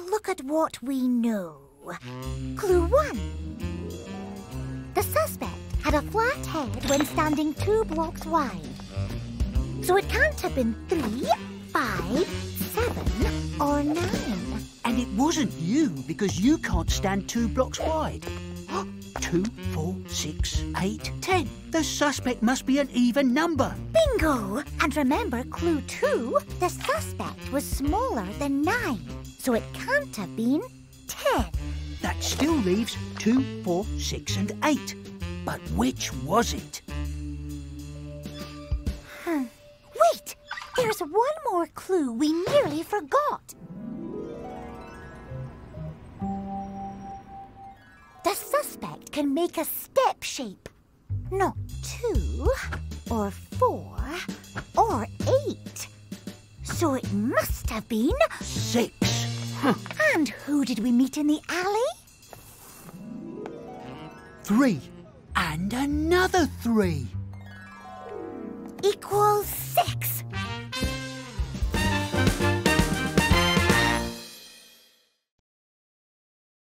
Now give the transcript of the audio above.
Let's look at what we know. Clue one. The suspect had a flat head when standing two blocks wide. So it can't have been three, five, seven, or nine. And it wasn't you, because you can't stand two blocks wide. Two, four, six, eight, ten. The suspect must be an even number. Bingo! And remember clue two, the suspect was smaller than nine. So it can't have been ten. That still leaves two, four, six, and eight. But which was it? Hmm. Wait! There's one more clue we nearly forgot. The suspect can make a step shape. Not two, or four, or eight. So it must have been... Six. And who did we meet in the alley? Three. And another three. Equals six.